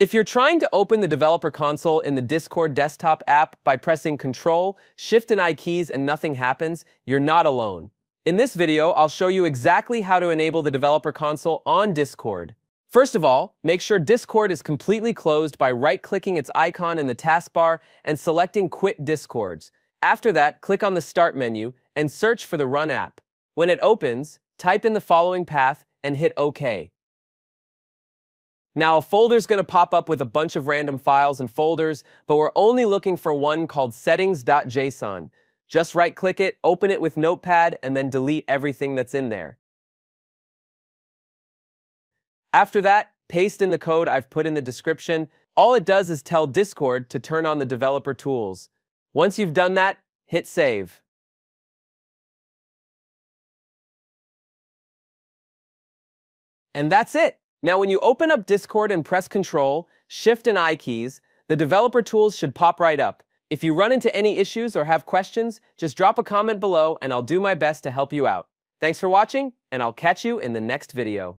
If you're trying to open the developer console in the Discord desktop app by pressing Control, Shift and I keys and nothing happens, you're not alone. In this video, I'll show you exactly how to enable the developer console on Discord. First of all, make sure Discord is completely closed by right-clicking its icon in the taskbar and selecting Quit Discords. After that, click on the Start menu and search for the Run app. When it opens, type in the following path and hit OK. Now, a folder's going to pop up with a bunch of random files and folders, but we're only looking for one called settings.json. Just right-click it, open it with Notepad, and then delete everything that's in there. After that, paste in the code I've put in the description. All it does is tell Discord to turn on the developer tools. Once you've done that, hit save. And that's it. Now, when you open up Discord and press Control, Shift and I keys, the developer tools should pop right up. If you run into any issues or have questions, just drop a comment below and I'll do my best to help you out. Thanks for watching, and I'll catch you in the next video.